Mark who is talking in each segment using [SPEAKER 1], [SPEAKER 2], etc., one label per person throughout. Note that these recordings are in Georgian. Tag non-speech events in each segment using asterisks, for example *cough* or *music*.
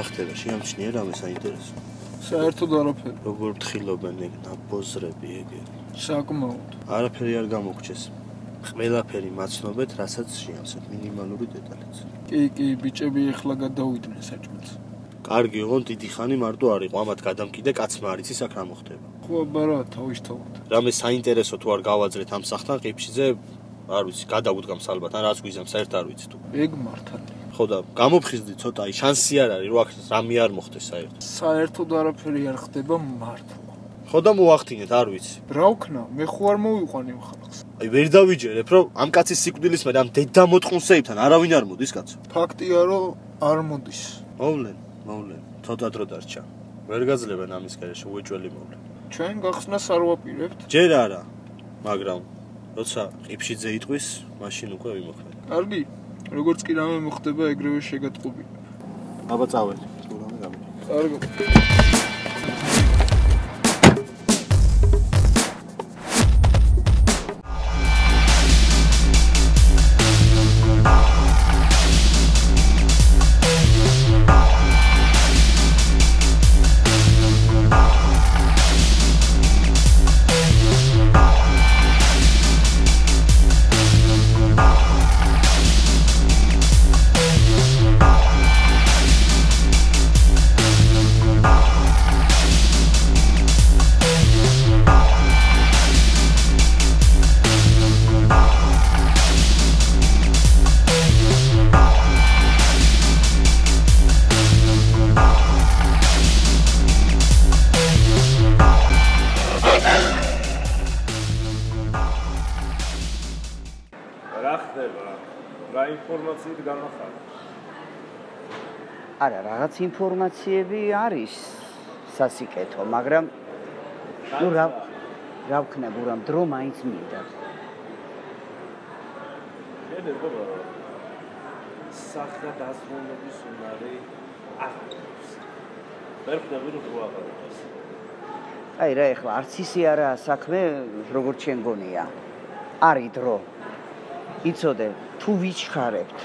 [SPEAKER 1] რა ხდება? შეამჩნია რამე საინტერესო.
[SPEAKER 2] საერთოდ არაფერი.
[SPEAKER 1] როგორ ფთხილობენ ეგ ნაბოზრები ეგ?
[SPEAKER 2] საკმაოდ.
[SPEAKER 1] არაფერი არ გამოგჩეს. ყველაფერი მაცნობეთ, რასაც შეამცეთ მინიმალური დეტალიც.
[SPEAKER 2] კი, კი, ბიჭები ეხლა გადავიდნენ საჭმელს.
[SPEAKER 1] კარგი, ოღონ დიდი ხანი მარტო არ იყო, ამათ გადამკიდე კაცმა არ იცის აქ რა მოხდება.
[SPEAKER 2] ხო, აბარა, თავისთავად.
[SPEAKER 1] რამე საინტერესო თუ არ გავაძლეთ ამ სახთან ყიფშიზე, არ ვიცი, გადავუდგამს ალბათ, ან რაც გვიზამს, ერთ არ ვიცი თუ.
[SPEAKER 2] ეგ მართალია.
[SPEAKER 1] ხო და გამოფხიზდი ცოტა, აი შანსი არ არის, რომ აქ რამე არ მოხდეს საერთოდ.
[SPEAKER 2] საერთოდ არაფერი არ ხდება მართლა.
[SPEAKER 1] ხო და მოახდინეთ, არ ვიცი.
[SPEAKER 2] რა ვქნა, მე ხო არ მოვიყვანი ხალხს.
[SPEAKER 1] აი ვერ დავიჯერებ, რომ ამ კაცის სიკვდილის მერე ამ დედა მოწყუნსეებთან არავინ არ მოდის კაცო.
[SPEAKER 2] ფაქტია, რომ არ მოდის.
[SPEAKER 1] მოვლენ, მოვლენ. ცოტა დრო დარჩა. ვერ გაძლებენ ამის გარეშე უეჭველი მოვლენ.
[SPEAKER 2] ჩვენ გახსნას არ ვაპირებთ.
[SPEAKER 1] ჯერ არა, მაგრამ როცა ყიფშიძე იტყვის, მაშინ უკვე ვიმოქმედ.
[SPEAKER 2] კარგი, როგორც კი რამე მოხდება, ეგრევე შეგატყობი.
[SPEAKER 1] აბა წავედ. თუ რამე გამი.
[SPEAKER 2] კარგი.
[SPEAKER 3] ინფორმაციით განახარ?
[SPEAKER 4] არა, რაღაც ინფორმაციები არის სასიკეთო, მაგრამ ნუ რა რა ვქნა გურამ დრო მაინც მინდა.
[SPEAKER 3] შედე გობა. სახა დაზრუნების უნარი აქვს. ვერ ხდება რომ რო აღარ
[SPEAKER 4] აი რა ეხლა არც ისე არა საქმე, როგორც შენ გონია. არის დრო. იცოდე, თუ ვიჩხარებთ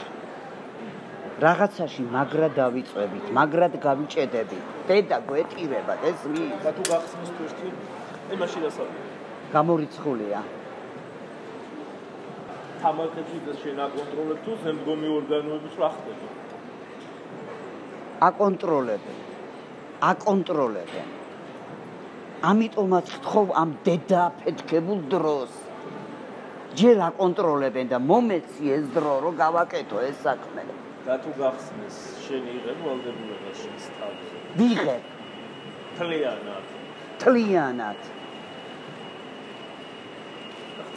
[SPEAKER 4] რაღაცაში მაგრა დავიწვევით, მაგრად გავიჭედებით. დედა გვეტირებათ, ეს მის
[SPEAKER 3] და თუ გახსნის თუ ერთი აი მაშინ ასაბი.
[SPEAKER 4] გამორიცხულია.
[SPEAKER 3] თამაკებში და შენ აკონტროლებ თუ ზემდგომი ორგანოების რა ხდება?
[SPEAKER 4] აკონტროლებენ. აკონტროლებენ. ამიტომაც ხთხოვ ამ დედა ფეთქებულ დროს. ჯერ აკონტროლებენ და მომეცი ეს დრო რომ გავაკეთო ეს საქმე.
[SPEAKER 3] და თუ გახსნის შენ იღებ ვალდებულება შენს თავზე.
[SPEAKER 4] ვიღებ
[SPEAKER 3] თლიანად.
[SPEAKER 4] თლიანად.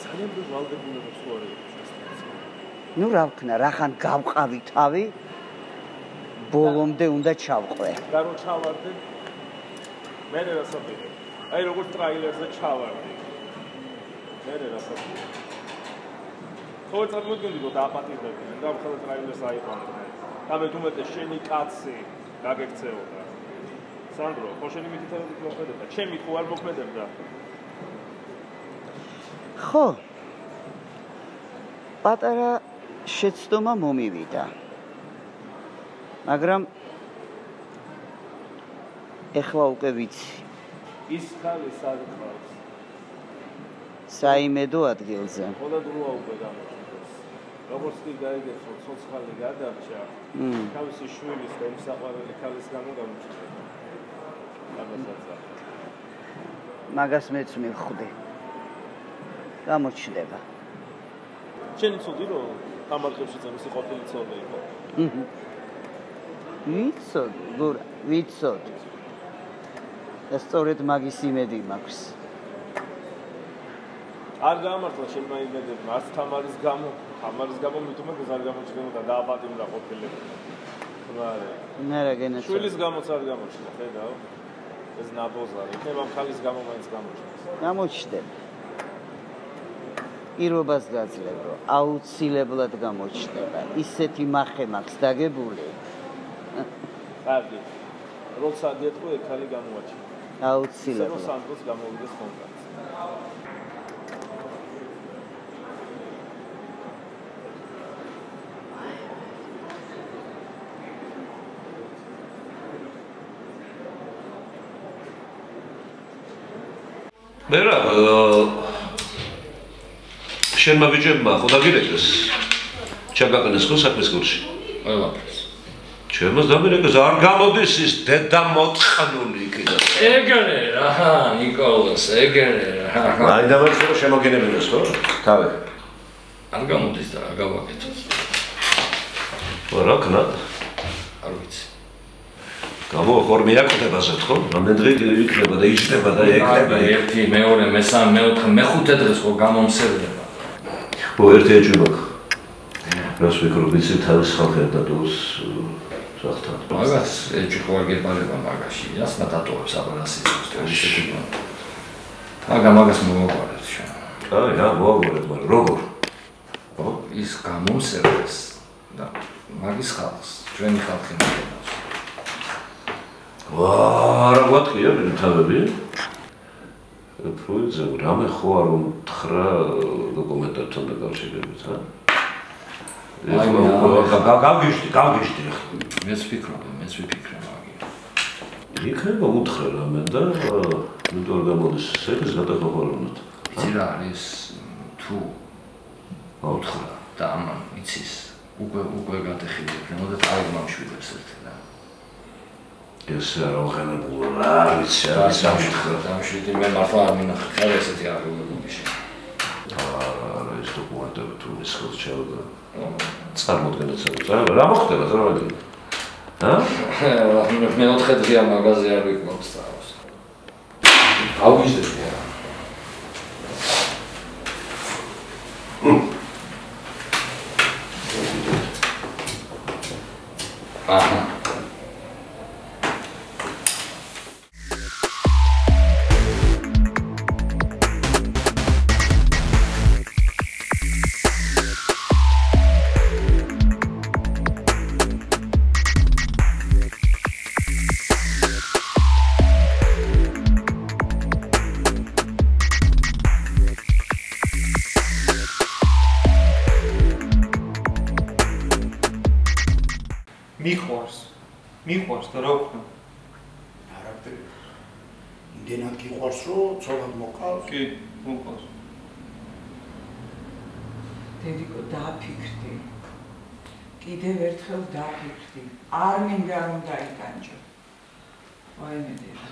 [SPEAKER 3] ძალიან ბევრი ვალდებულება თუ შენს თავზე.
[SPEAKER 4] ნუ რა ვქნა, რახან გავყავი თავი ბოლომდე უნდა ჩავყვე.
[SPEAKER 3] და რო ჩავარდე მე რასაპირე. აი როგორც ტრაილერზე ჩავარდი. მე რასაპირე. ხო წარმოგვიდგენდი რომ დააპატიმრებდნენ და მხოლოდ ტრაილერს აიყვანდნენ. და მე თუმეტე შენი კაცი გაგექცეოდა. სანდრო, ხო შენი მითითებით მოხდება? ჩემი ხო არ მოხდებდა?
[SPEAKER 4] ხო. პატარა შეცდომა მომივიდა. მაგრამ ეხლა უკვე ვიცი.
[SPEAKER 3] ის ხალი საგყავს.
[SPEAKER 4] საიმედო ადგილზე.
[SPEAKER 3] ყველა დროა უკვე გამოჩნდეს. როგორც კი გაიგეცო ცოცხალი გადარჩა, თავისი შვილის და იმ საყვარელი ქალის გამო გამოჩნდა. ამასაც
[SPEAKER 4] მაგას მეც მივხვდი. გამოჩნდება.
[SPEAKER 3] შენი ცუდი რომ თამარხებში წამისი ყოფილი ცოლი იყო.
[SPEAKER 4] ჰმ. ვიცოდი, გურა, ვიცოდი. და სწორედ მაგის იმედი მაქვს.
[SPEAKER 3] არ გამართლა შენმა იმედებმა, არც თამარის გამო, თამარის გამო მithume გზარ გამოჩნდება და აპატიმრა ყოფილები. მარე.
[SPEAKER 4] მე რა გენაცხადე.
[SPEAKER 3] შვილის გამოც არ გამოჩნდა, ხედავ? ეს ნაბოზარი, იქნება ხალის გამო მაინც გამოჩნდეს.
[SPEAKER 4] გამოჩნდება. პირობას გაძლევ, რომ აუცილებლად გამოჩნდება. ისეთი მახე მაქვს დაგებული.
[SPEAKER 3] კარგი. როცა გეტყვი ექალი გამოაჩინე.
[SPEAKER 4] აუცილებლად.
[SPEAKER 3] სანდროს გამოვიდეს კონტრაქტი.
[SPEAKER 5] მე რა შენმა ბიჭებმა ხო დაგირეკეს? ჩაგაყენეს ხო საქმის გულში
[SPEAKER 6] ყველაფერს
[SPEAKER 5] ჩემს დამირეკეს არ გამოდის ის დედა მოწყნული იქიდან
[SPEAKER 6] ეგრე რა ნიკოლას ეგრე რა.
[SPEAKER 5] აი დამერხო შემოგენებინოს ხო? თავი.
[SPEAKER 6] არ გამოდის და რა გავაკეთოს.
[SPEAKER 5] რა ქნა
[SPEAKER 6] არ ვიცი
[SPEAKER 5] გამო ხორ მიაკეთებაზე ხო? რამდენი დღე იქნება და იჭდება და ეკრება.
[SPEAKER 6] ერთი, მეორე, მესამე, მეოთხე, მეხუთე დღეს ხო გამომსერდება.
[SPEAKER 5] ო ერთი ეჭვება. რას ვიქრობ იცი თავის ხალხი და დოს სახთან.
[SPEAKER 6] მაგას ეჭვი ხო არ გეპარება მაგაში. რას დატოვებს აბარასი ისეთი. მაგა მაგას მოვაგვარეთ შენ.
[SPEAKER 5] აი რა მოვაგვარეთ მაგრამ როგორ?
[SPEAKER 6] ო ის გამომსერდეს და მაგის ხალხს ჩვენი ხალხი მოგვიყვება.
[SPEAKER 5] ვა რა გვატყია მე თავები პროიზე რამე ხო არ უთხრა დოკუმენტებთან დაკავშირებით ა? აი რა გაგიშდი გაგიშდი
[SPEAKER 6] მეც ვფიქრობ მეც ვფიქრე მაგი
[SPEAKER 5] იქნება უთხრა რამე და ნუ თუ არ გამოდის ეს გადახოვარუნოთ
[SPEAKER 6] იცი რა არის თუ უთხრა და ამან იცის უკვე უკვე გადახილი იქნება და თავი მომშვიდებს ერთი
[SPEAKER 5] ეს რა აღენებულ რა ვიცი რა
[SPEAKER 6] სამშვიდო სამშვიდო მე მართლა არ მინახე ხარ ესეთი აღებულობიში
[SPEAKER 5] აა ეს დოკუმენტები თუ ის ხელს ჩავდა წარმოდგენაც რა მოხდება რა მოხდება
[SPEAKER 6] ა? მე ოთხე დღეა მაღაზია არ ვიკლავს თავს. აუგისტები რა აჰა
[SPEAKER 2] და რა ვქნა?
[SPEAKER 7] არაფერი. იმდენად გიყვარს, რომ ცოლად მოყავს?
[SPEAKER 2] კი, მოყავს.
[SPEAKER 8] დედიკო დააფიქრდი. კიდევ ერთხელ დააფიქრდი. არ მინდა რომ დაიტანჯო. აი მე დედა.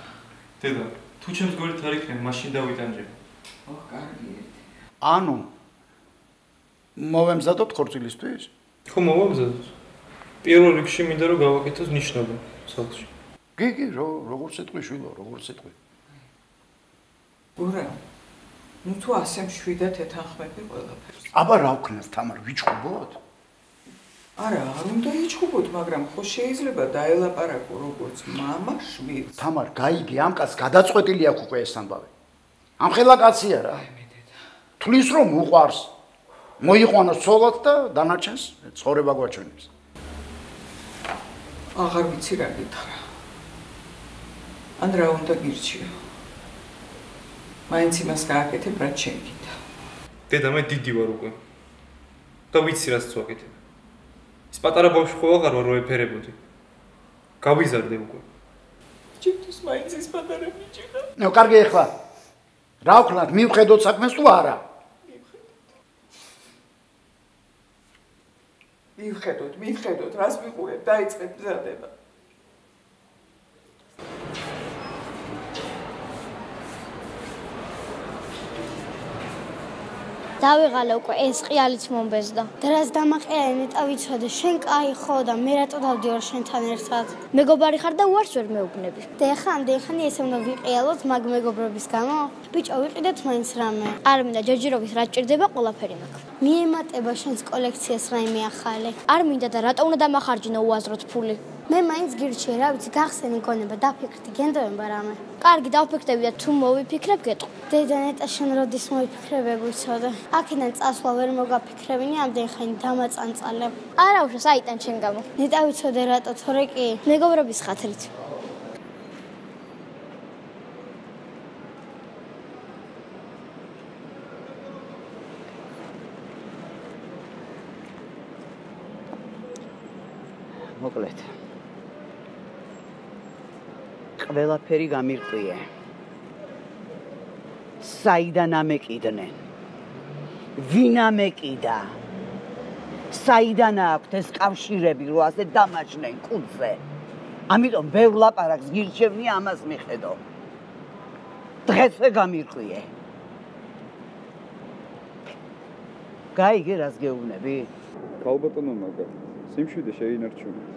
[SPEAKER 2] დედა, თუ ჩემს გოლით არ იქნება, მაშინ დავიტანჯე.
[SPEAKER 8] ოხ, კარგი ერთი.
[SPEAKER 7] ანუ მოვემზადოთ ხორცილისთვის?
[SPEAKER 2] ხო, მოვემზადოთ. პირველ რიგში მინდა რომ გავაკეთოს ნიშნობა სახლში.
[SPEAKER 7] კი, კი, როგორ სიტყვი შვილო, როგორ სიტყვი.
[SPEAKER 8] ურა. ნუ თუ ასე მშვიდად ეთანხმები ყველაფერს.
[SPEAKER 7] აბა რა ვქნას თამარ ვიჩხუბოთ?
[SPEAKER 8] არა, არ უნდა იჩხუბოთ, მაგრამ ხო შეიძლება დაელაპარაკო როგორც мама შვიდს.
[SPEAKER 7] თამარ, გაიგე, ამ კაცს გადაწყვეტილი აქვს უკვე ეს ამბავი. ამ ხელა კაცია რა.
[SPEAKER 8] აი მე დედა.
[SPEAKER 7] თulis რომ უყვარს. მოიყვანოს ცოლად და დანარჩენს ცხოვრება გვაჩვენებს.
[SPEAKER 8] აღარ ვიცი რა გითხრა. ან რა უნდა გირჩიო? მაინც იმას გააკეთებ, რაც შენ გინდა.
[SPEAKER 2] დედა, მე დიდი ვარ უკვე. და ვიცი რაც ვაკეთებ. ის პატარა ბავშვი ხო აღარ ვარ ეფერებოდი. გავიზარდე უკვე.
[SPEAKER 8] ჩემთვის მაინც ის პატარა ბიჭია.
[SPEAKER 7] ნუ კარგი ახლა. რა ვქნათ, მივხედოთ საქმეს თუ არა?
[SPEAKER 8] მივხედოთ, მივხედოთ, რას მიყურებ, დაიწყეთ მზადება.
[SPEAKER 9] დავიღალე უკვე ეს ყიალიც მომბეზდა. დრას დამაყეა ნეტა ვიცოდე, შენ კაი ხო და მე რატო დავდიორ შენთან ერთად? მეგობარი ხარ და უარს ვერ მეუბნები. და ეხლა ამდენ ხანი ესე უნდა ვიყიალოთ მაგ მეგობრობის გამო? ბიჭო, ვიყიდეთ მაინც რამე. არ მინდა ჯერჯერობით რა ჭირდება ყველაფერი მაქვს. მიემატება შენს კოლექციას რაიმე ახალი. არ მინდა და რატო უნდა დამახარჯინო უაზროთ ფული? მე მაინც გირჩიე, რა ვიცი, გახსენი გონება, დაფიქრდი, გენდოება რამე. კარგი, დავფიქრდები და თუ მოვიფიქრებ, გეტყვი. დედა ნეტა შენ როდის მოვიფიქრებ, ეგუცოდე. აქედან წასვლა ვერ მოგაფიქრებინი, ამდენ ხანი დამაწანწალებ. არა უშავს, აიტან შენ გამო. ნეტა ვიცოდე რატო, თორე კი მეგობრობის ხათრით.
[SPEAKER 4] მოკლედ. ყველაფერი გამირკვიე. საიდან ამეკიდნენ? ვინ ამეკიდა? საიდან აქვთ ეს კავშირები, რო ასე დამაჯნენ კუძზე? ამიტომ ბევრ ლაპარაკს გირჩევნი ამას მიხედო. დღესვე გამირკვიე. გაიგე რას გეუბნები?
[SPEAKER 10] ქალბატონო მაგა, სიმშვიდე შეინარჩუნეთ.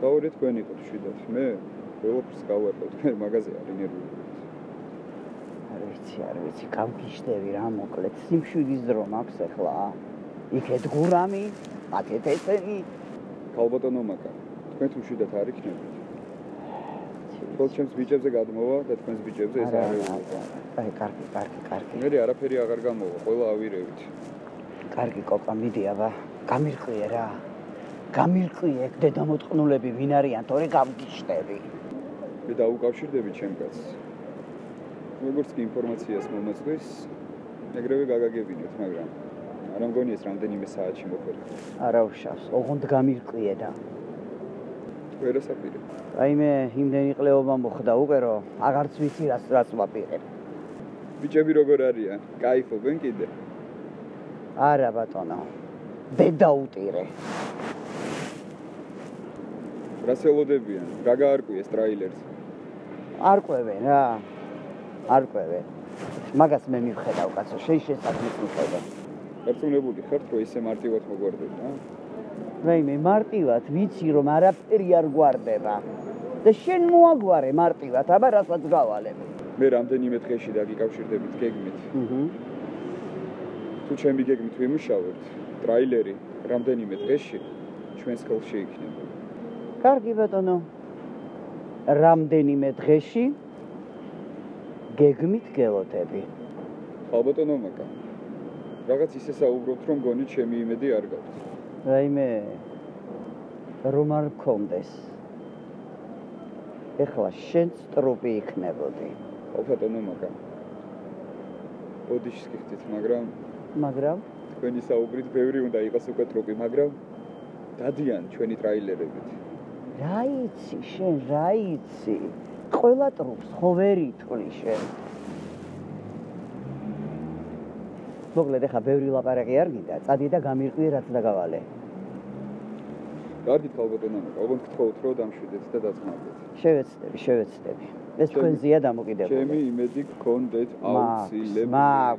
[SPEAKER 10] თავი თქვენი ყოთ შვიდათ. მე ყველაფერს გავარკვევ, მე მაგაზე არ ინერვიულობ.
[SPEAKER 4] არ ვიცი, არ ვიცი, გამგიშდები რა მოკლედ. სიმშვიდის დრო მაქვს ახლა. იქეთ გურამი, აკეთ ესენი.
[SPEAKER 10] ქალბატონო მაგა, თქვენ თუ შვიდათ არ იქნებით. *sighs* თქო ჩემს ბიჭებზე გადმოვა და თქვენს ბიჭებზე ეს არ არის.
[SPEAKER 4] აი, კარგი, კარგი, კარგი.
[SPEAKER 10] მე არაფერი აღარ გამოვა, ყველა ავირევით.
[SPEAKER 4] კარგი კოპა, მიდი აბა, გამირყვიე რა. გამირყვიე, დედამოტყნულები ვინ არიან, თორე გამგიშდები.
[SPEAKER 10] მე დაუკავშირდები ჩემ კაცს. როგორც კი ინფორმაციას მომაწვის, ეგრევე გაგაგებინეთ, მაგრამ არ მგონი ეს რამდენიმე საათში მოხდება.
[SPEAKER 4] არა უშავს, ოღონდ გამირკვიე და
[SPEAKER 10] ვერასაპირე.
[SPEAKER 4] რაიმე იმდენი ყლეობა მოხდა უკვე რომ აღარც ვიცი რას რას ვაპირებ.
[SPEAKER 10] ბიჭები როგორ არიან? кайფობენ კიდე?
[SPEAKER 4] არა ბატონო. ბედა უტირე.
[SPEAKER 10] რას ელოდებიან? გაგაარკვიეს ტრაილერს.
[SPEAKER 4] არ ყვევენ რა. არ ყვევენ. მაგას მე მივხედავ კაცო, შენ შესაძლოა მიხედა.
[SPEAKER 10] ერწუნებული ხარ თუ ისე მარტივად მოგვარდება, ა?
[SPEAKER 4] მე მე მარტივად ვიცი რომ არაფერი არ გვარდება. და შენ მოაგვარე მარტივად, აბა რასაც გავალებ.
[SPEAKER 10] მე რამდენიმე დღეში დაგიკავშირდებით გეგმით.
[SPEAKER 4] აჰა.
[SPEAKER 10] თუ ჩემი გეგმით ვიმუშავებთ, ტრაილერი რამდენიმე დღეში ჩვენს ხელში იქნება.
[SPEAKER 4] კარგი ბატონო. რამდენიმე დღეში გეგმით გელოდები.
[SPEAKER 10] ალბათონო მაგა. რაღაც ისე საუბრობთ რომ გონი ჩემი იმედი არ გაქვს.
[SPEAKER 4] რაიმე რომ არ კონდეს. ეხლა შენ სტრუპი იქნებოდი.
[SPEAKER 10] ალბათონო მაგა. ბოდიშს გიხდით, მაგრამ
[SPEAKER 4] მაგრამ
[SPEAKER 10] თქვენი საუბრით ბევრი უნდა იყოს უკვე ტრუპი, მაგრამ დადიან ჩვენი ტრაილერებით.
[SPEAKER 4] რა იცი შენ, რა იცი? ყველა ტრუპს ხო ვერ ითვლი შენ. მოკლედ ახლა ბევრი ლაპარაკი არ გინდა, წადი და გამირყვი რაც დაგავალე.
[SPEAKER 10] კარგი თალბატონო, ალბათ გთხოვთ რომ დამშვიდეთ და დაწყნარდეთ.
[SPEAKER 4] შევეცდები, შევეცდები. ეს თქვენზია დამოკიდებული.
[SPEAKER 10] ჩემი იმედი გქონდეთ აუცილებლად.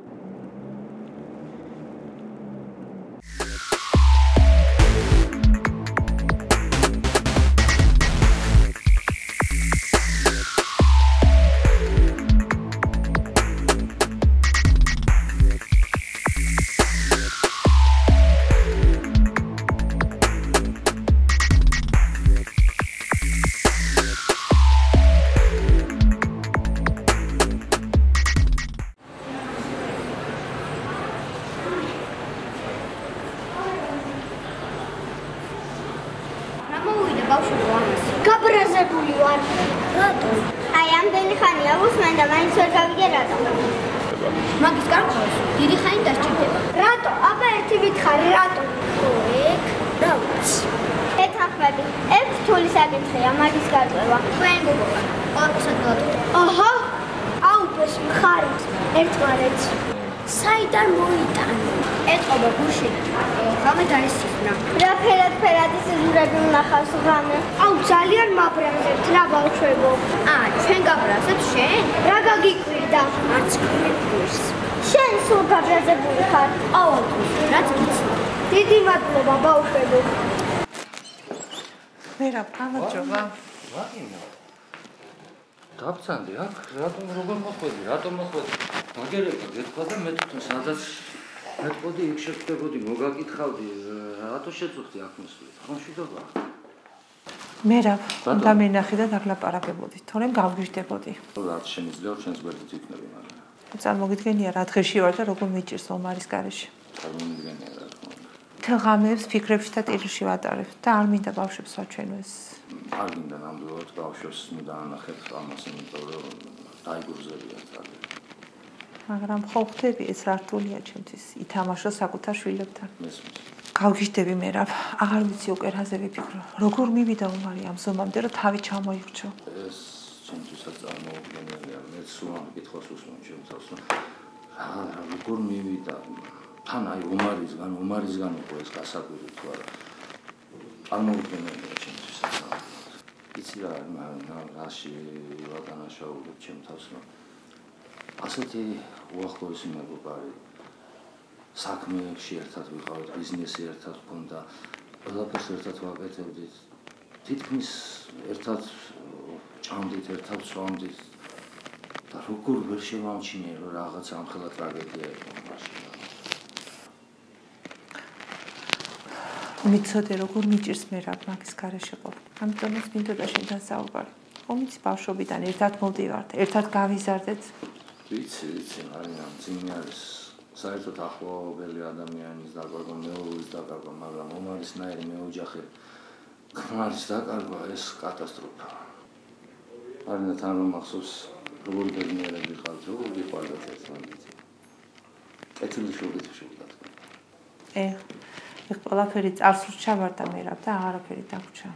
[SPEAKER 9] დაბუქული ვარ. რატო? აი ამდენი ხანი აგვხმენ და მაინც ვერ გავიგე რატო. მაგის გარკვევას დიდი ხანი დასჭირდება. რატო? აბა ერთი ვითხარი რატო? ეგ და ვიცი. ეთანხმები. ეგ რთული საკითხია მაგის გარკვევა. თქვენ გოგონა. ყოველთვის გადავდო. აჰა. აუპეს მხარეს ერთმანეთს. საიდან მოიტანო? ეტყობა გუშინ. რამე დაისის. დაისწრნა. რა ფერად ფერად ის ზურები ნახავს ღამე. აუ ძალიან მაბრაზებთ რა ბავშვებო. აა ჩვენ გაბრაზებთ შენ? რა გაგიკვირდა? არც გვიკვირს. შენ სულ გაბრაზებული ხარ? აუ რაც გიცნო. დიდი მადლობა ბავშვებო.
[SPEAKER 8] მერა გამარჯობა.
[SPEAKER 6] ვაგინა. დაბცანდი აქ, რატომ როგორ მოხვედი? რატომ მოხვედი? მაგერება გეთქვა და მე თვითონ სადაც მეტყოდი იქ შეხვდებოდი, მოგაკითხავდი, რატო შეწუხდი აქ მოსვლა? ხომ შვიდობა?
[SPEAKER 8] მერა, უნდა მენახე და დაგლაპარაკებოდი, თორემ გავგიჟდებოდი.
[SPEAKER 6] რაც შემიძლია ჩვენს გვერდით იქნება, მაგრამ
[SPEAKER 8] წარმოგიდგენია რა დღეში ვარ და როგორ მეჭირს ომარის garaში.
[SPEAKER 6] წარმომიდგენია რა თქმა უნდა.
[SPEAKER 8] თელღამებს ფიქრებში და ტილში ვატარებ და არ მინდა ბავშვებს ვაჩვენო ეს.
[SPEAKER 6] არ მინდა ნამდვილად ბავშვებს მინდა ანახეთ ამას, იმიტომ რომ დაიგურზებია ძალიან.
[SPEAKER 8] მაგრამ ხო ხდები ეს რთულია ჩემთვის? ითამაშო საკუთარ შვილებთან.
[SPEAKER 6] მესმის.
[SPEAKER 11] გავგიჟდები მე რა. აღარ ვიცი უკვე რაზე ვიფიქრო. როგორ მივიდა უმარი ამ ზომამდე რომ თავი ჩამოიხრჩო
[SPEAKER 6] ეს ჩემთვისაც წარმოუდგენელია. მე სულ ამ კითხვას უსმენ ჩემთავს რა როგორ მივიდა? თან აი უმარისგან უმარისგან უკვე ეს გასაკვირი თუ არა. წარმოუდგენელია ჩემთვისაც. იცი რა რაში რა განაშაულებ ჩემთავს რომ ასეთი უახლოესი მეგობარი საქმეებში ერთად ვიყავით, ბიზნესი ერთად გქონდა, ყველაფერს ერთად ვაკეთებდით. თითქმის ერთად ჭამდით, ერთად სვამდით. და როგორ ვერ შევამჩნიე, რომ რაღაც ამხელა ტრაგედია იყო მაშინ.
[SPEAKER 11] მიცოდე როგორ მიჭირს მე რა მაგის გარეშე ყო. ამიტომაც მინდოდა შენთან საუბარი. ხომიც ბავშვობიდან ერთად მოვდივართ, ერთად გავიზარდეთ.
[SPEAKER 6] ვიცი, ვიცი, არიან ძინი არის საერთოდ ახლობელი ადამიანის დაკარგვა, მეუღლის დაკარგვა, მაგრამ ომარის ნაირი მეოჯახე ხმარის დაკარგვა ეს კატასტროფა. არინა თან რომ მახსოვს როგორი ბედნიერები ხართ, როგორი ყავდათ ერთმანეთს. კეთილი შეგეთ შეგდათ.
[SPEAKER 11] ე, ეს ყველაფერი წარსულს ჩავარდა მე რა და აღარაფერი დაგვრჩა.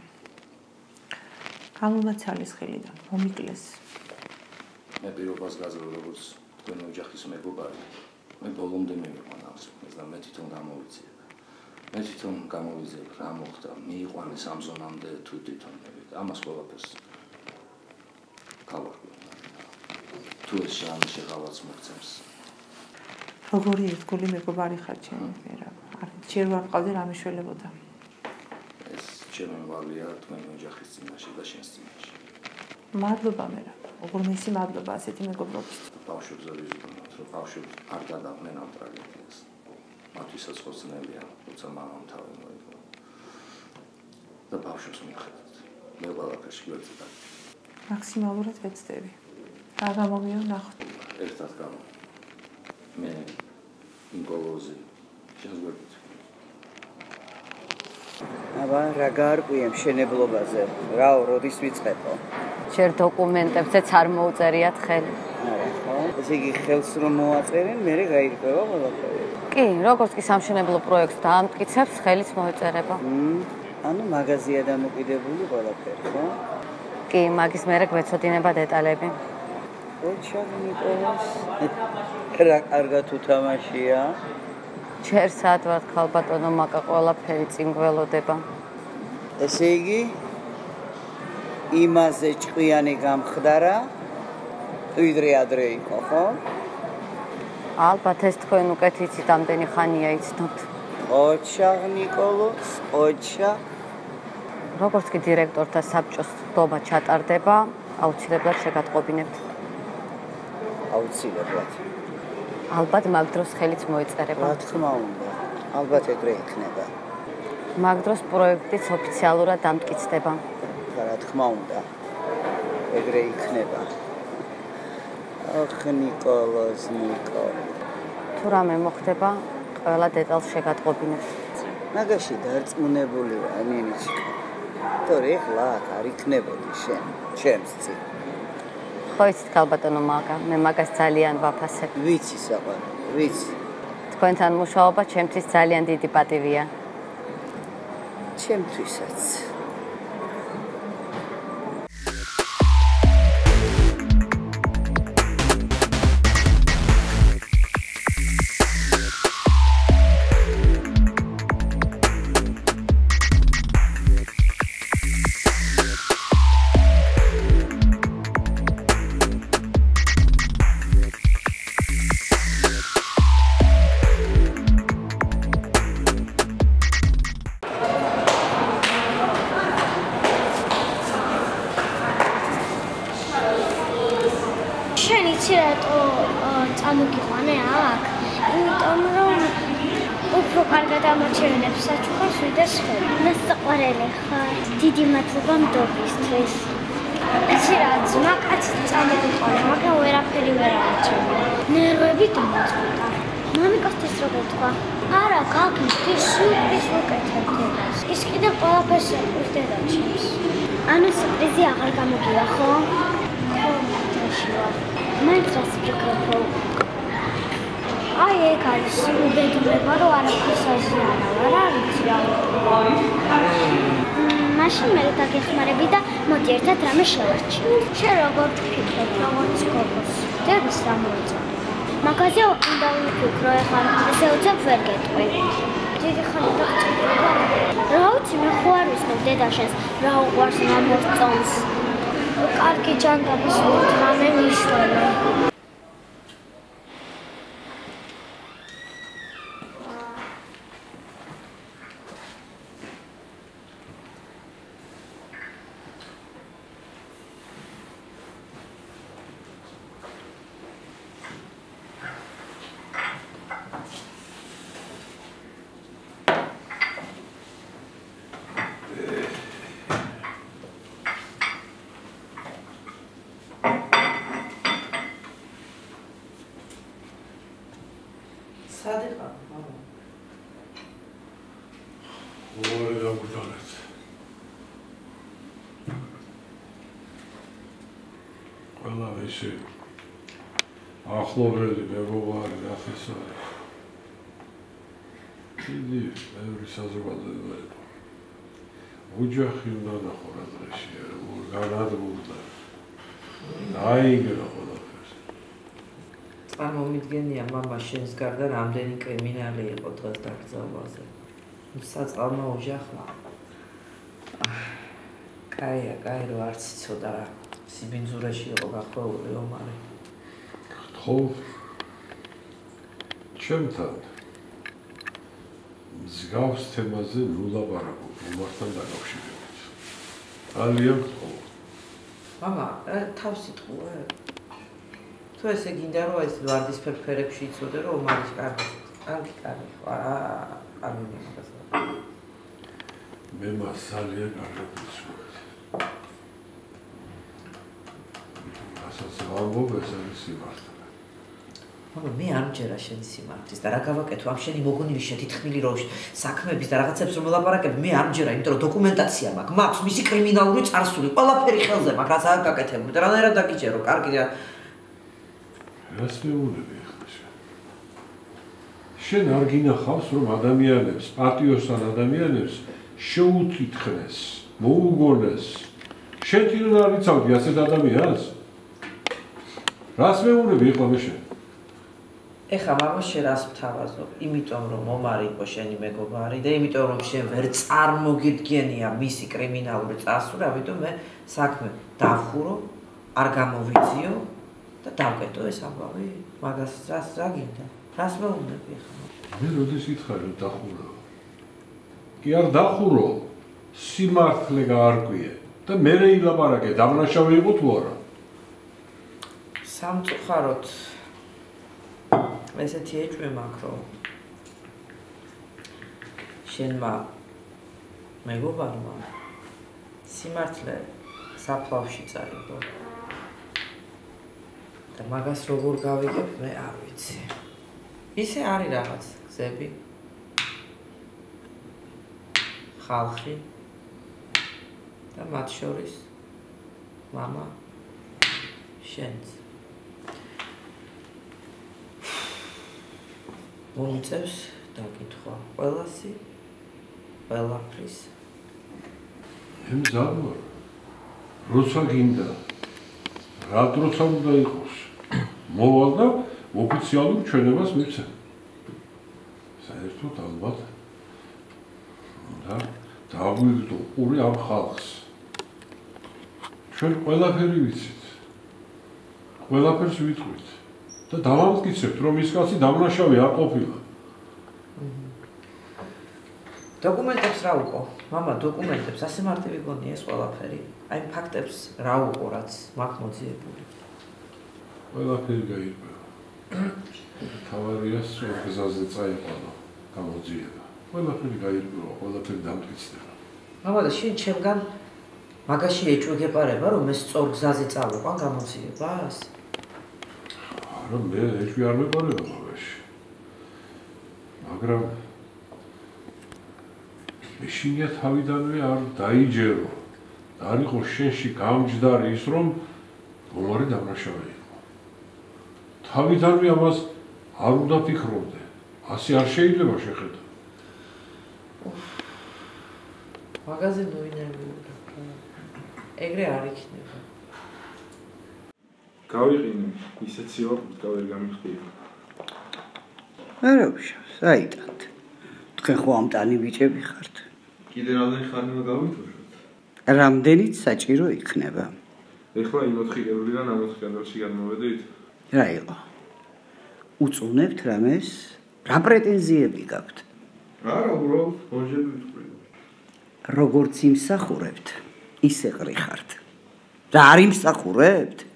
[SPEAKER 11] გამომაცალის ხელიდან, მომიკლეს.
[SPEAKER 6] მე პირობას გაზრო როგორც თქვენი ოჯახის მეგობარი. მე ბოლომდე მივიყვან ამას და მე თვითონ გამოვიძიებ. მე თვითონ გამოვიძიებ რა მოხდა, მიიყვანეს ამ ზონამდე თუ თვითონ მივიდა. ამას ყველაფერს გავარკვევ. თუ ეს შენ შეღავაც მოგცემს.
[SPEAKER 11] როგორი ერთგული მეგობარი ხარ ჩემი მერა. არ ჯერ ვარ ყავდი რა მიშველებოდა.
[SPEAKER 6] ეს ჩემი ვალია თქვენი ოჯახის წინაშე და შენს წინაშე.
[SPEAKER 11] მადლობა მერა. როგორ მესი მადლობა ასეთი მეგობრობის.
[SPEAKER 6] ბავშვებზე ვიზრუნოთ, რომ ბავშვები არ გადაყვნენ ამ ტრაგედიას. მათთვისაც ხოცნელია, თუმცა მამამ თავი მოიგო. და ბავშვებს მიხედავთ. მე ყველაფერში გვერდზე
[SPEAKER 11] მაქსიმალურად ვეცდები. რა გამომიო ნახოთ.
[SPEAKER 6] ერთად გამო. მე ინკოლოზი შეგვიძლია
[SPEAKER 4] აბა რა გარკვია მშენებლობაზე? რაო, როდის ვიწყებო?
[SPEAKER 12] შენ დოკუმენტებზეც არ მოუწერიათ ხელი.
[SPEAKER 4] არა, ხო? ესე იგი ხელს რომ მოაწერენ, მე გაირკვევა ყველაფერი.
[SPEAKER 12] კი, როგორც კი სამშენებლო პროექტს დაამტკიცებს, ხელიც მოეწერება.
[SPEAKER 4] ანუ მაღაზია დამოკიდებული ყველაფერი, ხო?
[SPEAKER 12] კი, მაგის მერე გვეცოდინება დეტალები.
[SPEAKER 4] ოჩა ნიკოლას. *laughs* რა კარგად უთამაშია.
[SPEAKER 12] ჩერ საათვართ ხალბატონო მაკა ყველაფერი წინ გველოდება.
[SPEAKER 4] ესე იგი, იმაზე ჭყიანი გამხდარა ვიდრე ადრე იყო ხო?
[SPEAKER 12] ალბათ ეს თქვენ უკეთ იცით ამდენი ხანია იცნობთ
[SPEAKER 4] ოჩა ნიკოლოს ოჩა.
[SPEAKER 12] როგორც კი დირექტორთა საბჭოს დობა ჩატარდება აუცილებლად შეგატყობინებთ.
[SPEAKER 4] აუცილებლად
[SPEAKER 12] ალბათ მაგ დროს ხელიც მოეწერება.
[SPEAKER 4] რა თქმა უნდა ალბათ ეგრე იქნება.
[SPEAKER 12] მაგ დროს პროექტიც ოფიციალურად დამტკიცდება.
[SPEAKER 4] რა თქმა უნდა ეგრე იქნება. ოხ ნიკოლოზ ნიკო.
[SPEAKER 12] თუ რამე მოხდება ყველა დეტალს შეგატყობინებ.
[SPEAKER 4] მაგაში დარწმუნებული ვარ ნინიჩკა თორე ხლა არ იქნებოდი შენ ჩემს წინ
[SPEAKER 12] ხო იცით ქალბატონო მაგა. მე მაგას ძალიან ვაფასებ.
[SPEAKER 4] ვიცი საყვარელი ვიცი.
[SPEAKER 12] თქვენთან მუშაობა ჩემთვის ძალიან დიდი პატივია.
[SPEAKER 4] ჩემთვისაც
[SPEAKER 9] უბედურება რომ არაფერს აზიანავ რა ვიცი რა. მაშინ მე დაგეხმარები და მოდი ერთად რამე შევარჩიოთ შენ როგორ ვფიქრობ როგორც გოგოს? დედის რა მოიწონი მაგაზე უნდა ვიფიქრო ეხლა ესე უცებ ვერ გეტყვი. დიდი ხანი დაგჭირდება რა ვიცი მე ხო არ ვიცნობ დედაშენს რა უყვარს რა მოსწონს კარგი ჯანდაბის რამე მიშველა
[SPEAKER 13] ისე ახლობელი მეგობარი ნახესა დიდი მეორე საზოგადოება ოჯახი უნდა ნახო რა დღეში განადგურდა აიგრა ყველაფერს
[SPEAKER 14] წარმომიდგენია мама შენს გარდა რამდენი კრიმინალი იყო დღეს დაკრძალვაზე საწყალმა ოჯახმა კაია კაი რო არც იცოდა რა სიბინძურაში იყო გახვეული ომარი.
[SPEAKER 13] ხო. ჩემთან ზგავს თემაზე ნულაპარაკო მომართან დაკავშირებით. ძალიან ხო.
[SPEAKER 14] мама, თავს იტყუე. თუ ესე გინდა რომ ეს ვარდის ფერფერებში იცოდე რომ ომარი კარგი. კარგი, კარგი. აა, ამინი მაგას.
[SPEAKER 13] მე მას ძალიან კარგად ვიცხო. ამბობ ეს არის სიმართლე.
[SPEAKER 14] მაგრამ მე არ მჯერა შენი სიმართლის და რა გავაკეთო? ამ შენი მოგონილი შეთითხმილი რო საქმების და რაღაცებს რომ ელაპარაკებ მე არ მჯერა იმიტომ რომ დოკუმენტაცია მაქვს. მაქვს მისი კრიმინალური წარსული ყველაფერი ხელზე მაქვს რაც არ გაკეთებული და რანაირად დაგიჯერო კარგი და
[SPEAKER 13] რას მეუბნები ახლა შენ. შენ არ გინახავს რომ ადამიანებს პატიოსან ადამიანებს შეუთითხნეს მოუგონეს. შენ თვითონ არ იცავდი ასეთ ადამიანს რას მეუბნები იყო მე შენ?
[SPEAKER 14] ეხა მამა შენ რას მთავაზობ? იმიტომ რომ მომარი იყო შენი მეგობარი და იმიტომ რომ შენ ვერ წარმოგიდგენია მისი კრიმინალური წასული, ამიტომ მე საქმე დახურო, არ გამოვიძიო და დავკეტო ეს ამბავი. მაგას რას რა გინდა? რას მეუბნები ეხა?
[SPEAKER 13] მე როდის ითხარ რომ დახურო? კი არ დახურო. სიმართლე გაარკვიე და მე რეილაპარაკე, დამნაშავე იყო თუ არა?
[SPEAKER 14] სამწუხაროდ ესეთი ეჭვი მაქვს რომ შენმა მეგობარმა სიმართლე საფლავში წაიღო და მაგას როგორ გავიგებ მე არ ვიცი ისე არის რაღაც გზები ხალხი და მათ შორის мама შენც მომიწევს დაკითხვა. ყველასი ყველაფრის.
[SPEAKER 13] იმზავო როცა გინდა? რა დროცა უნდა იყოს? მოვალ და ოფიციალურ ჩვენებას მიცე საერთოდ ალბათ. და დაგვიგდო ორი ამ ხალხს. ჩვენ ყველაფერი ვიცით. ყველაფერს ვიტყვით და დავამტკიცებთ, რომ ის კაცი დამნაშავე არ ყოფილა.
[SPEAKER 14] დოკუმენტებს რა უყო? мама, დოკუმენტებს ასე მარტივი გონია ეს ყველაფერი. აი ფაქტებს რა უყო, რაც მაგ მოძიებული.
[SPEAKER 13] ყველაფერი გაიგო. თავარიას ორგზაზე წაიყვანო, გამოძიება. ყველაფერი გაიგო, ყველაფერი დამტკიცდება.
[SPEAKER 14] мама, და შენ ჩემგან მაგაში ეჭვგეპარება, რომ ეს სწორ გზაზე წავიყვან გამოძიებას?
[SPEAKER 13] რომ მე ეჭვი არ მეყარება მაგაში. მაგრამ მეშინია თავიდანვე არ დაიჯერო. არ იყო შენში გამჯდარი ის რომ მომარი დამრაშავე იყო. თავიდანვე ამას არ უნდა ფიქრობდე. ასე არ შეიძლება შეხედა.
[SPEAKER 14] მაგაზე ნოინერვიულდა. ეგრე არ იქნება.
[SPEAKER 15] გავიყინე ისეთ სიوقს გავერ გამიხდი.
[SPEAKER 4] არა უშავს, აიტანთ. თქვენ ხო ამტანი ბიჭები ხართ.
[SPEAKER 15] კიდე რამდენი ხანი უნდა გავითოშოთ?
[SPEAKER 4] რამდენიც საჭირო იქნება.
[SPEAKER 15] ეხლა იმ 4 კედლიდან ამ 4 კედელში გადმოვედით?
[SPEAKER 4] რა იყო? უწუნებთ რამეს? რა პრეტენზიები გაქვთ?
[SPEAKER 15] არა, უბრალოდ ვიტყვი.
[SPEAKER 4] როგორც იმსახურებთ, ისე ყრიხართ. და არ იმსახურებთ?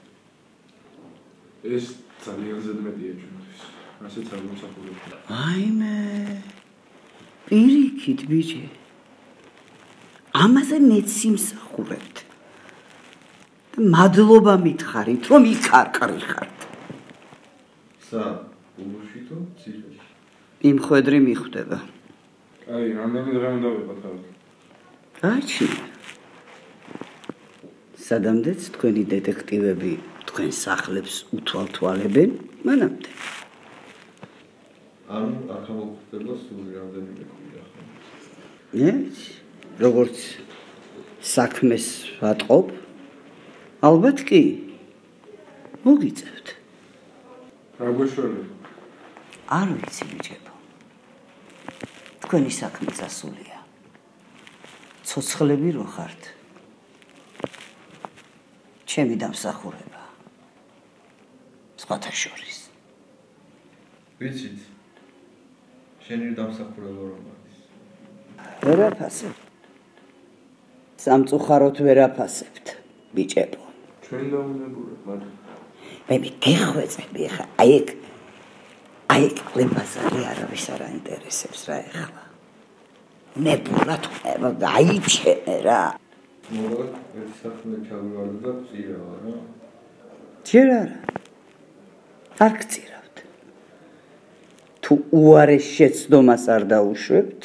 [SPEAKER 15] ეს ძალიან ზედმეტია ჩვენთვის. ასეც არ მოსახურებ.
[SPEAKER 4] აიმე. პირიქით ბიჭი. ამაზე მეც იმსახურებთ. მადლობა მითხარით, რომ იქ არ ყრიხართ.
[SPEAKER 15] სა, უბუში თუ ციხეში?
[SPEAKER 4] იმ ხვედრი მიხვდება.
[SPEAKER 15] აი, რამდენი დღე უნდა ვიყავ?
[SPEAKER 4] გაჩი. სადამდეც თქვენი დეტექტივები თქვენ სახლებს უთვალთვალებენ, მანამდე.
[SPEAKER 15] ანუ არ ხმობხდება სულ რამდენიმე კვირა ხო?
[SPEAKER 4] ნე? როგორც საქმეს ვატყობ? ალბათ კი. მოგიწევთ.
[SPEAKER 15] რა გვეშველე?
[SPEAKER 4] არ ვიცი ბიჭებო. თქვენი საქმე წასულია. ცოცხლები რო ხართ? ჩემი დამსახურება. სხვათა შორის.
[SPEAKER 15] ვიცით. შენი დამსახურება რომ არის.
[SPEAKER 4] ვერაფასებ. სამწუხაროდ ვერაფასებთ, ბიჭებო.
[SPEAKER 15] ჩვენ დაუნებურებ, მაგრამ
[SPEAKER 4] მე მე გეხვეწები ხა, აი ეგ აი ეგ ყლებასარი არავის არ აინტერესებს რა ეხლა. მე ბულად ხება დაიჩენე რა.
[SPEAKER 15] მოგა ერთ საქმე ჩავივალო და წირავა რა.
[SPEAKER 4] ჯერ არა. არ გწირავთ. თუ უარეს შეცდომას არ დაუშვებთ,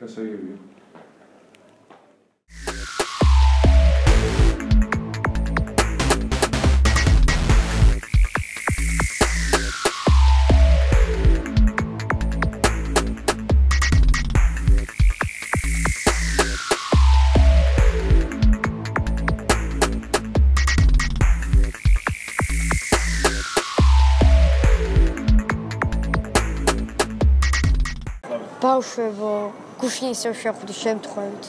[SPEAKER 15] გასაგებია.
[SPEAKER 16] გუშინ ისევ შეხვდი შემთხვევით.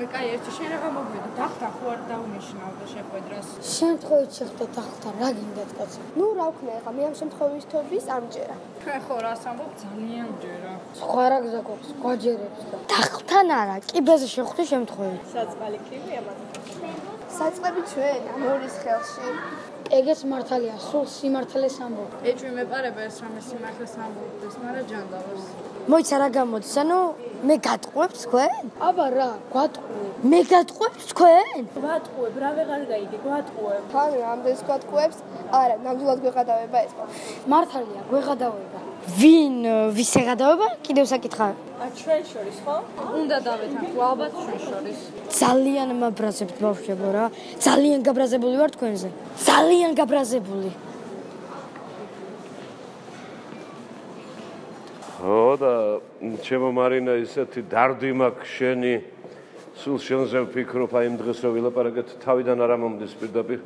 [SPEAKER 17] მე კაი ერთი შეიძლება მოგვიდო დახტა ხო არ დაუნიშნავდა შეხვედრას
[SPEAKER 16] შემთხვევით შეხვდა დახტა, რა გინდათ კაცო? ნუ რა ვქნა ახლა, მე ამ შემთხვევისთვის ამჯერა.
[SPEAKER 17] ჩვენ ხო რას ამბობ ძალიან ჯერა
[SPEAKER 16] სხვა რა გზა გვაქვს, გვაჯერებს და. დახტან არა, კიბეზე შეხვდი შემთხვევით.
[SPEAKER 17] საწყალი კიბეა მაგრამ
[SPEAKER 16] საწყები ჩვენ ამ ორის ხელში. ეგეც მართალია, სულ სიმართლეს ამბობ.
[SPEAKER 17] ეჭვი მეპარება ეს რამე სიმართლეს ამბობდეს მაგრამ ჯანდავას
[SPEAKER 16] მოიცა რა გამოდის, ანუ მე გატყუებთ თქვენ? აბა რა, გვატყუებ. მე გატყუებთ თქვენ?
[SPEAKER 17] გვატყუებ რა ვეღარ გაიდი გვატყუებ
[SPEAKER 9] თან რამდენს გვატყუებს? არა, ნამდვილად გვეღადავება ეს.
[SPEAKER 16] მართალია, გვეღადავება. ვინ ვის ეგადავება? კიდევ საკითხა.
[SPEAKER 17] ა ჩვენ შორის ხო უნდა დავეთანხმო ალბათ ჩვენ შორის
[SPEAKER 16] ძალიან მაბრაზებთ ბავშვებო რა. ძალიან გაბრაზებული ვარ თქვენზე. ძალიან გაბრაზებული.
[SPEAKER 5] ხო და ჩემო მარინა ისეთი დარდი მაქვს შენი სულ შენზე ვფიქრობ აი იმ დღეს რო ვილაპარაკეთ თავიდან არ მომდის პირდაპირ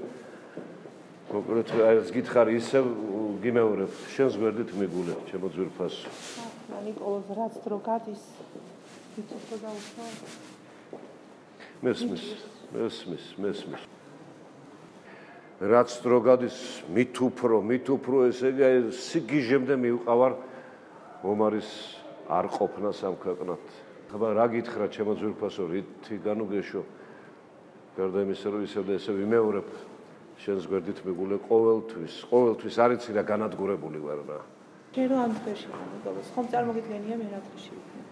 [SPEAKER 5] მოკლედ აი ეს გითხარი ისევ გიმეორებ შენს გვერდით მიგულებ ჩემო ძვირფას.
[SPEAKER 17] ნიკოლოზ რაც დრო გადის? ვიცი ხო დაუშვო
[SPEAKER 5] მესმის მესმის მესმის. რაც დრო გადის მით უფრო მით უფრო ესე იგი აი სიგიჟემდე მივყავარ მომარის არ ყოფნა სამქვეყნად. ხება რა გითხრა ჩემო ძვირფასო რითი განუგეშო. გარდა იმისა რომ ისევ და ესე ვიმეორებ შენს გვერდით მიგულე ყოველთვის, ყოველთვის არიცი რა განადგურებული ვარ რა.
[SPEAKER 17] ჯერ რომ ამ დღეში მომიგოს, ხომ წარმოგიდგენია მე რა დღეში ვიქნებ.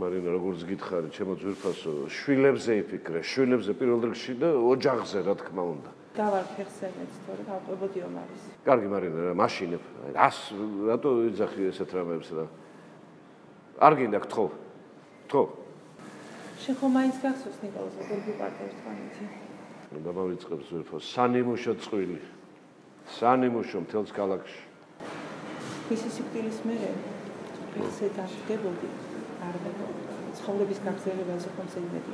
[SPEAKER 5] მარინა როგორც გითხარი ჩემო ძვირფასო, შვილებზე იფიქრე, შვილებზე პირველ რიგში და ოჯახზე რა თქმა უნდა.
[SPEAKER 17] დავარ ფეხსენეც, თორე გავყვებოდი ომარის.
[SPEAKER 5] კარგი მარინა, რა მაშინებ. რას რატო იძახი ესეთ რამებს რა? არ გინდა გთხოვ. გთხოვ.
[SPEAKER 17] შენ ხომ მაინც გახსოვს ნიკოლოზ როგორ გიპარტებს თქვენიცი?
[SPEAKER 5] და მომიწყებს ვერფო, სანიმუშო წვილი. სანიმუშო მთელს ქალაქში.
[SPEAKER 11] მისი სიკვდილის მერე ეხზე დაგდებოდი არ ვეღო ცხოვრების გაგრძელებაზე ხომ ზედმეტი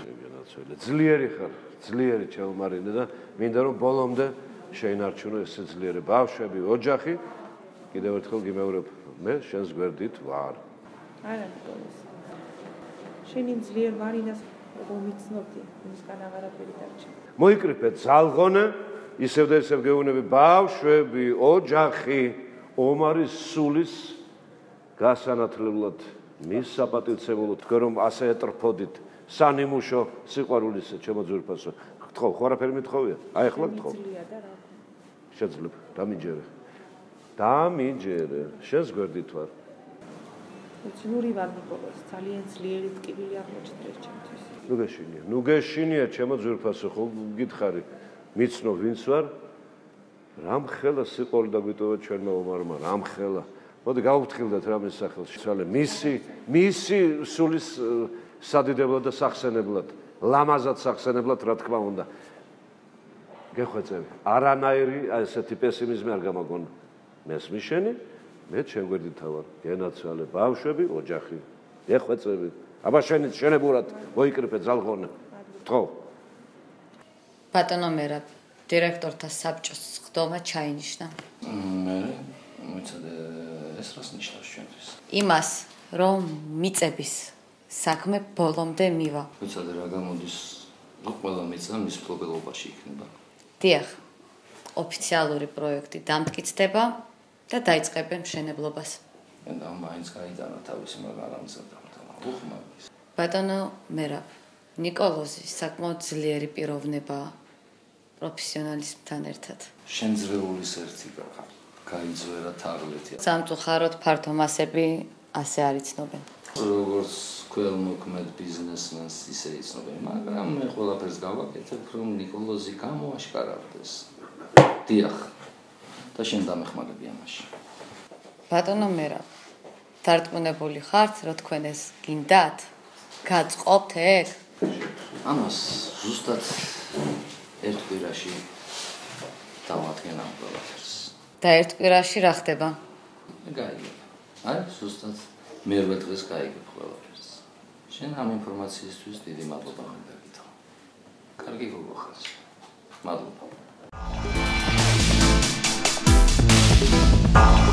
[SPEAKER 5] შეგენაცვალე ძლიერი ხარ ძლიერი ჩელმარინე და მინდა რომ ბოლომდე შეინარჩუნო ესე ძლიერი ბავშვები ოჯახი კიდევ ერთხელ გიმეორებ მე შენს გვერდით ვარ
[SPEAKER 11] არა ნიკოლას შენი ძლიერ მარინას მომიცნობდი იმისგან აღარაფერი დარჩა.
[SPEAKER 5] მოიკრიფეთ ზალღონე ისევ და ისევ გეუბნები ბავშვები ოჯახი ომარის სულის გასანათლებლად მის საპატივცემულო თქვენ რომ ასე ეტრფოდით სანიმუშო სიყვარულისა ჩემო ძვირფასო. გთხოვ ხო არაფერი მithოვია აი ახლა გთხოვ შეძლებ დამიჯერე. დამიჯერე. შენს გვერდით ვარ.
[SPEAKER 11] უცნური ვარ ნიკოლას ძალიან ძლიერი ტკივილი აღმოჩნდა ჩემთვის
[SPEAKER 5] ნუ გეშინია ნუ გეშინია ჩემო ძვირფასო ხო გითხარი მიცნო ვინც ვარ? რამხელა სიყვარული დაგვიტოვა ჩვენმა ომარმა? რამხელა მოდი გავუფრთხილდეთ რამის სახელში ცალე მისი მისი სულის სადიდებლად და სახსენებლად ლამაზად სახსენებლად რა თქმა უნდა. გეხვეწები არანაირი ესეთი პესიმიზმი არ გამაგონა მესმის შენი მე ჩემ გვერდით თავარ. გენაცვალე ბავშვები ოჯახი. გეხვეწები აბა შენი შენებურად მოიკრიფე ძალღონე თქო
[SPEAKER 12] ბატონო მერაბ დირექტორთა საბჭოს ხდომა ჩაინიშნა.
[SPEAKER 6] მე მოიცადე ეს რას ნიშნავს ჩვენთვის?
[SPEAKER 12] იმას რომ მიწების საქმე ბოლომდე მივა.
[SPEAKER 6] მოიცადე რა გამოდის? ნუ ყველა მიწა მის ფლობელობაში იქნება?
[SPEAKER 12] დიახ ოფიციალური პროექტი დამტკიცდება და დაიწყებენ მშენებლობას.
[SPEAKER 6] და მაინც გაიტანა თავისი მაგალამზე უხმობს.
[SPEAKER 12] ბატონო მერაბ, نيكოლოზი საკმაოდ ძლიერი პიროვნებაა პროფესიონალისტთან ერთად.
[SPEAKER 6] შენძლეულის ერთი კახა. გაიძვერა თაღლეთი.
[SPEAKER 12] სამწუხაროდ ფართო მასები ასე არ იცნობენ.
[SPEAKER 6] როგორც ქველმოქმედ ბიზნესმენს ისე იცნობენ, მაგრამ მე ყველაფერს გავაკეთებ, რომ نيكოლოზი გამოაშკარავდეს. დიახ. და შენ დამეხმარები ამაში.
[SPEAKER 12] ბატონო მერაბ, დარწმუნებული ხართ, რომ თქვენ ეს გინდათ? გაწყობთ ეგ?
[SPEAKER 6] ამას ზუსტად ერთ კვირაში დავადგენა ყველაფერს.
[SPEAKER 12] და ერთ კვირაში რა ხდება?
[SPEAKER 6] გაიგებ. აი, ზუსტად მერვე დღეს გაიგებ ყველაფერს. შენ ამ ინფორმაციისთვის დიდი მადლობა მინდა გითხრა. კარგი გოგო ხარ. მადლობა. Thank you.